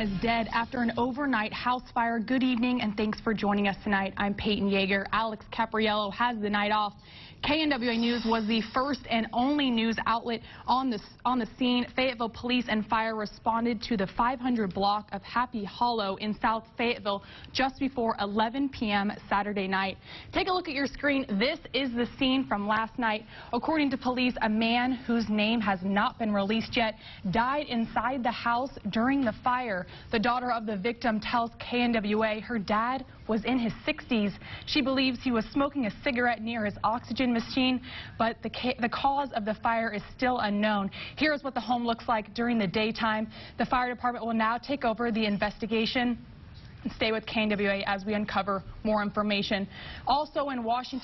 is dead after an overnight house fire. Good evening and thanks for joining us tonight. I'm Peyton Yeager. Alex Capriello has the night off. KNWA News was the first and only news outlet on the, on the scene. Fayetteville Police and Fire responded to the 500 block of Happy Hollow in South Fayetteville just before 11 p.m. Saturday night. Take a look at your screen. This is the scene from last night. According to police, a man whose name has not been released yet died inside the house during the fire. The daughter of the victim tells KNWA her dad was in his 60s. She believes he was smoking a cigarette near his oxygen machine, but the, the cause of the fire is still unknown. Here's what the home looks like during the daytime. The fire department will now take over the investigation. And Stay with KNWA as we uncover more information. Also in Washington.